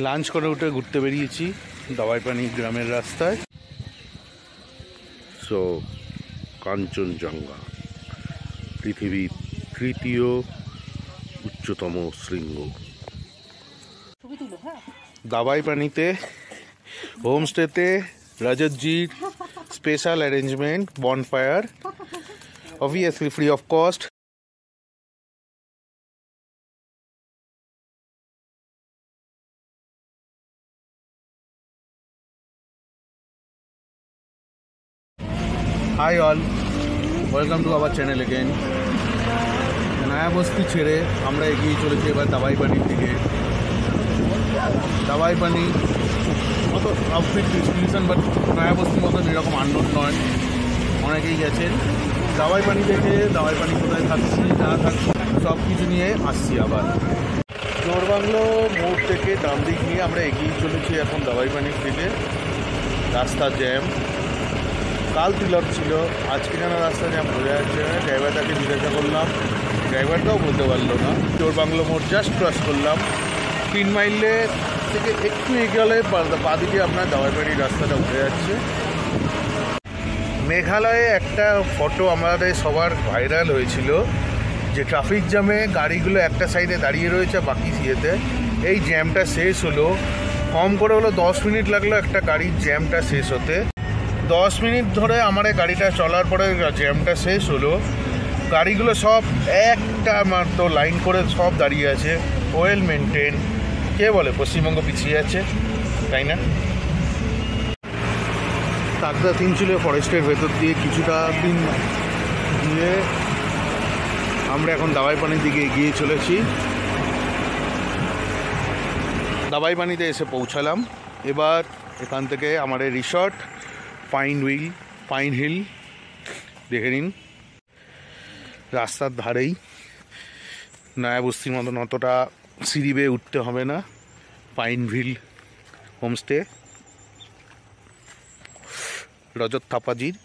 Lunch করে উঠে ঘুরতে বেরিয়েছি দাবাইপানি গ্রামের রাস্তায়। সো কাঞ্চনজঙ্ঘা পৃথিবীর তৃতীয় উচ্চতম শৃঙ্গ। দাবাই পানিতে হোমস্টেতে রজতজির special arrangement bonfire. Obviously free of cost hi all welcome to our channel again Naya Basti ছেড়ে আমরা এগিয়ে চলেছি এবার দাবাই পানির দিকে। দাবাই পানি অত আউটফিট ডিস্ট্রিবিউশন বাট নয়া বস্তির মতন এরকম আন্ডর নয়, অনেকেই গেছেন। দাবাই পানি থেকে দাবাই পানি কোথায় থাকছি, না থাকছি সব কিছু নিয়ে আসছি আবার। চোরবাংলো মোড় থেকে ডান দিক নিয়ে আমরা এগিয়ে চলেছি এখন দাবাই পানির দিকে। রাস্তা জ্যাম কাল তিলক ছিল। আজকে কেন রাস্তা জ্যাম বোঝা যাচ্ছে না ড্রাইভারটাকে জিজ্ঞাসা করলাম। ড্রাইভারটাও বলতে পারল না। চোর বাংলো মোড় জাস্ট ক্রস করলাম। তিন মাইলে থেকে একটু এগিয়ে বাদিকে আপনার দাওয়াইবাড়ির রাস্তাটা উঠে যাচ্ছে। মেঘালয়ে একটা ফটো আমাদের সবার ভাইরাল হয়েছিল যে ট্রাফিক জ্যামে গাড়িগুলো একটা সাইডে দাঁড়িয়ে রয়েছে বাকি ইয়েতে এই জ্যামটা শেষ হলো। কম করে হলো দশ মিনিট লাগল একটা গাড়ির জ্যামটা শেষ হতে। দশ মিনিট ধরে আমার গাড়িটা চলার পরে জ্যামটা শেষ হলো। গাড়িগুলো সব একটা মাত্র লাইন করে সব দাঁড়িয়ে আছে। ওয়েল মেনটেন কে বলে? পশ্চিমবঙ্গ পিছিয়ে আছে, তাই না? তাকদা তিনচুলে ফরেস্টের ভেতর দিয়ে কিছুটা দিন দিয়ে আমরা এখন দাবাই পানির দিকে এগিয়ে চলেছি। দাবাই পানিতে এসে পৌঁছালাম। এবার এখান থেকে আমাদের resort Pine Ville Pine Hill দেখে নিন। রাস্তার ধারেই নয়া বস্তির মতন অতটা সিঁড়ি বেয়ে উঠতে হবে না। পাইন ভিল হোমস্টে রজত থাপাজির।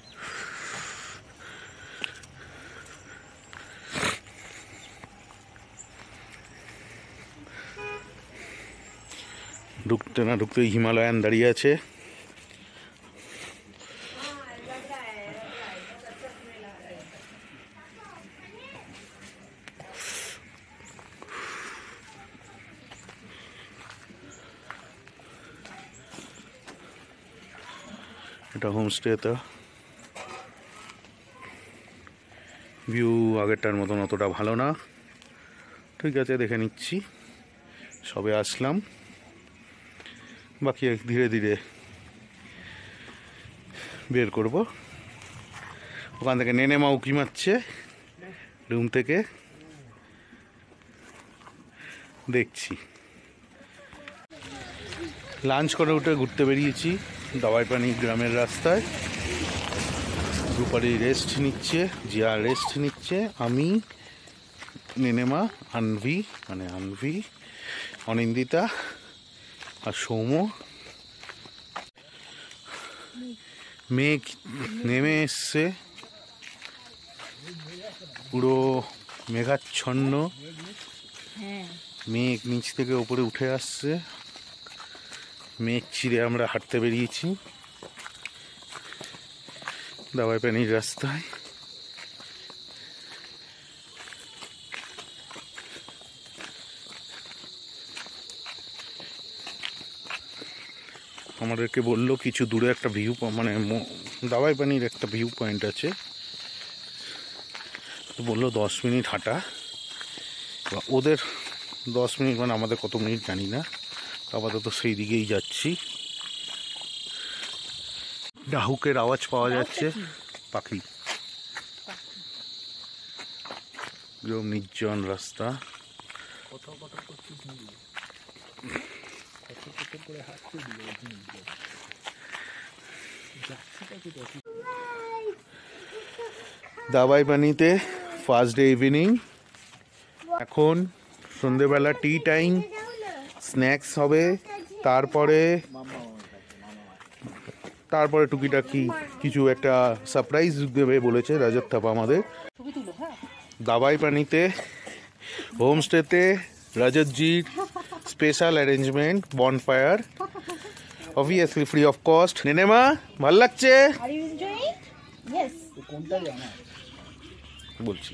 ঢুকতে না ঢুকতেই হিমালয়ান দাঁড়িয়ে আছে। এটা হোমস্টেতে ভিউ আগেরটার মতন অতটা ভালো না। ঠিক আছে, দেখে নিচ্ছি। সবে আসলাম। বাকি ধীরে ধীরে বের করব। ওখান থেকে নেনে মা উকি মারছে? রুম থেকে। দেখছি। লাঞ্চ করে উঠে ঘুরতে বেরিয়েছি। দাবাই পানি গ্রামের রাস্তায়। দুপারে রেস্ট নিচ্ছে জিয়া রেস্ট নিচ্ছে। আমি নেনেমা আনভি মানে আনভি অনিন্দিতা আর সৌম মেঘ নেমে এসছে। পুরো মেঘাচ্ছন্ন। মেঘ নিচ থেকে ওপরে উঠে আসছে। মেঘ চিরে আমরা হাঁটতে বেরিয়েছি। দাবাই পানির রাস্তায়। আমাদেরকে বলল, কিছু দূরে একটা ভিউ মানে দাবাই পানির একটা ভিউ পয়েন্ট আছে। বলল, দশ মিনিট হাঁটা। ওদের দশ মিনিট মানে আমাদের কত মিনিট জানি না। আপাতত সেই দিকেই যাচ্ছি। ডাহুকের আওয়াজ পাওয়া যাচ্ছে। পাখি। একদম নির্জন রাস্তা দাবাই পানিতে ফার্স্ট ডে ইভিনিং এখন সন্ধেবেলা টি টাইম স্ন্যাক্স হবে তারপরে তারপরে টুকিটাকি কিছু একটা সারপ্রাইজ দেবে বলেছে রাজত থাপা আমাদের। দাবাই পানিতে হোমস্টেতে রজতজির special arrangement bonfire obviously free of cost নেনেমা ভালো লাগছে. বলছি।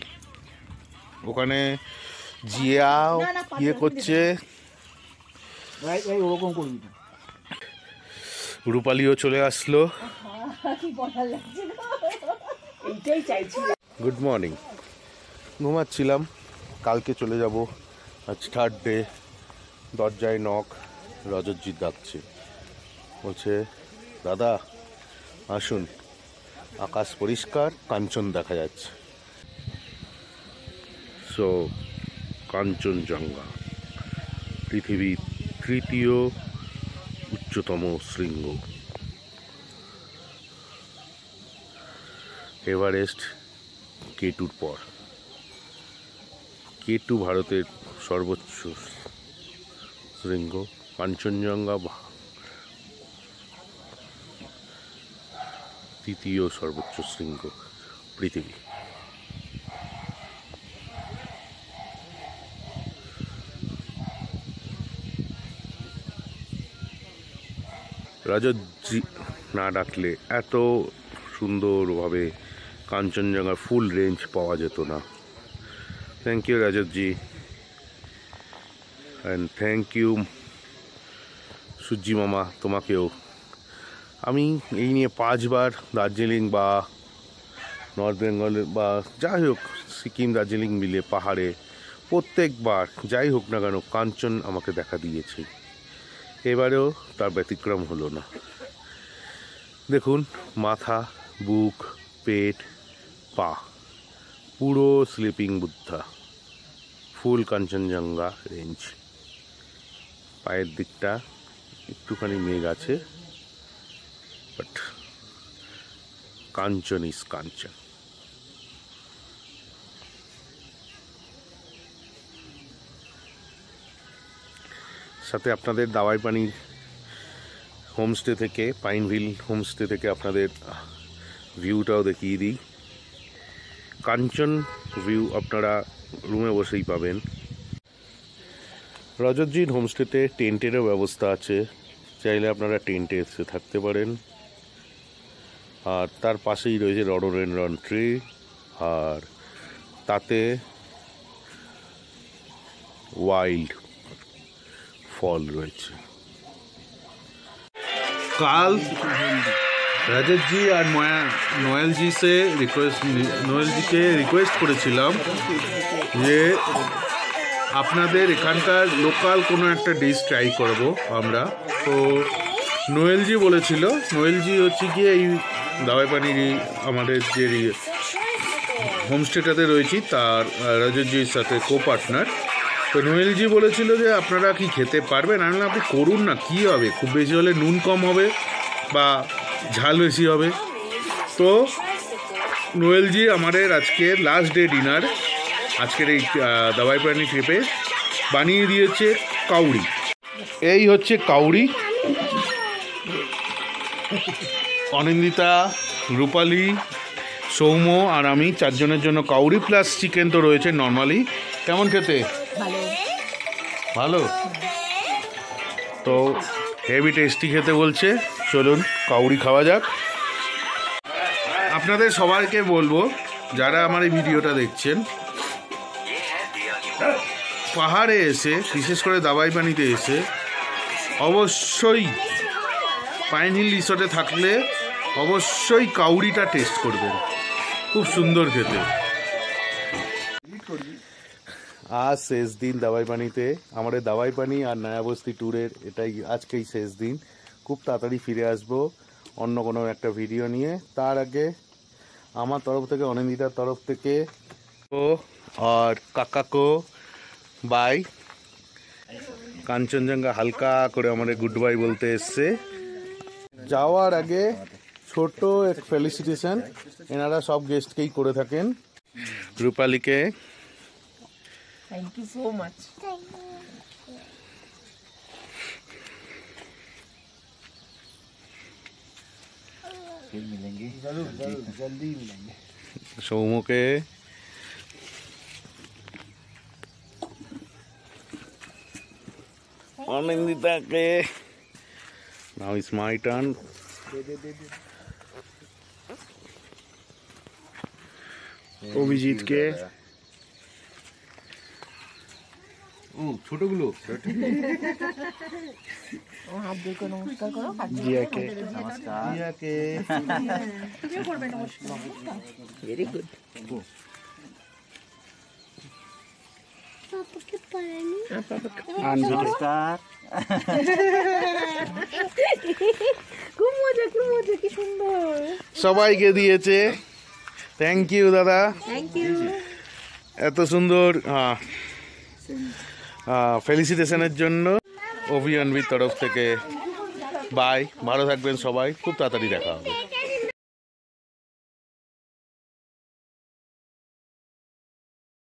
ওখানে পাঁচ ইয়ে করছে। ওরকম করবি না। রূপালিও চলে আসলো। কি বলার লাগছে না এইটাই চাইছি। গুড মর্নিং ঘুমাচ্ছিলাম কালকে চলে যাব। আজ থার্ড ডে দরজায় নখ রজতজিৎ ডাকছে। বলছে দাদা আসুন। আকাশ পরিষ্কার কাঞ্চন দেখা যাচ্ছে। সো কাঞ্চনজঙ্ঘা পৃথিবীর তৃতীয় উচ্চতম শৃঙ্গ। এভারেস্ট কেটুর পর। কেটু ভারতের সর্বোচ্চ শৃঙ্গ কাঞ্চনজঙ্ঘা তৃতীয় সর্বোচ্চ শৃঙ্গ, পৃথিবী। রজতজি না ডাকলে এত সুন্দরভাবে কাঞ্চনজঙ্ঘার ফুল রেঞ্জ পাওয়া যেত না। Thank you Rajatji and thank you সূর্যি মামা, তোমাকেও। আমি এই নিয়ে পাঁচবার দার্জিলিং বা নর্থ বেঙ্গল বা যাই হোক, সিকিম, দার্জিলিং মিলে পাহাড়ে প্রত্যেকবার, যাই হোক না কেন, কাঞ্চন আমাকে দেখা দিয়েছে। এবারেও তার ব্যতিক্রম হলো না। দেখুন, মাথা, বুক, পেট, পা, পুরো sleeping Buddha full Kanchenjunga range পায়ের দিকটা একটুখানি মেঘ আছে বাট কাঞ্চন ইজ কাঞ্চন। সাথে আপনাদের দাওয়াই পানি হোমস্টে থেকে, পাইনভিল হোমস্টে থেকে আপনাদের ভিউটাও দেখিয়ে দিই। কাঞ্চন ভিউ আপনারা রুমে বসেই পাবেন। রজতজির হোমস্টেতে টেন্টেরও ব্যবস্থা আছে। চাইলে আপনারা টেন্টে এসে থাকতে পারেন। আর তার পাশেই রয়েছে রডোরেনরন ট্রি। আর তাতে ওয়াইল্ড ফল রয়েছে। কাল রাজেশ জি আর নোয়েল জি সে রিকোয়েস্ট নোয়েল জিকে রিকোয়েস্ট করেছিলাম যে আপনাদের এখানকার লোকাল কোনো একটা ডিশ ট্রাই করব আমরা। তো নোয়েলজি বলেছিল নোয়েলজি হচ্ছে গিয়ে এই দাওয়াই পানির আমাদের যে হোমস্টেটাতে রয়েছি তার আহ, রজতজির সাথে কো পার্টনার তো নোয়েলজি বলেছিল যে আপনারা কি খেতে পারবেন? আমি আপনি করুন না, কী হবে? খুব বেশি হলে নুন কম হবে বা ঝাল বেশি হবে। তো নোয়েলজি আমাদের আজকে লাস্ট ডে ডিনার আজকের এই দাবাই প্রাণী ট্রিপে বানিয়ে দিয়েছে কাউরি। এই হচ্ছে কাউরি। অনিন্দিতা, রূপালী, সৌম্য আর আমি চারজনের জন্য কাউরি প্লাস চিকেন তো রয়েছে নর্মালি কেমন খেতে? ভালো। ভালো? তো হেভি টেস্টি খেতে বলছে। চলুন, কাউরি খাওয়া যাক। আপনাদের সবাইকে বলব, যারা আমার এই ভিডিওটা দেখছেন, পাহাড়ে এসে, বিশেষ করে দাবাই পানিতে এসে, অবশ্যই পাইন হিল রিসর্টে থাকলে অবশ্যই কাউরিটা টেস্ট করবেন। খুব সুন্দর খেতে। আজ শেষ দিন দাবাই পানিতে আমাদের দাবাই পানি আর নয়াবস্তি ট্যুরের এটাই আজকেই শেষ দিন। খুব তাড়াতাড়ি ফিরে আসব অন্য কোনো একটা ভিডিও নিয়ে। তার আগে আমার তরফ থেকে, অনিন্দিতার তরফ থেকে, ও আর কাকাকো, বাই। কাঞ্চনজঙ্ঘা হালকা করে আমাদের গুড বাই বলতে এসছে। যাওয়ার আগে ছোট এক ফেলিসিটেশন এনারা সব গেস্টকেই করে থাকেন। রূপালীকে थैंक यू सो मच फिर मिलेंगे। ज़रूर ज़रूर जल्दी मिलेंगे। तो सोमो के आनंदिता के। Now it's my turn. Abhijit तो के। ও ছোটগুলো। হাত দিয়ে নমস্কার করো জিয়াকে নমস্কার। জিয়াকে। দিয়ে করবে নমস্কার। ভেরি গুড আনবি নমস্কার খুব মজা খুব মজা কি সুন্দর। সবাইকে দিয়েছে। থ্যাংক ইউ দাদা। থ্যাংক ইউ এত সুন্দর ফেলিসিটেশনের জন্য অভিয়ানবির তরফ থেকে। বাই ভালো থাকবেন সবাই। খুব তাড়াতাড়ি দেখা হবে।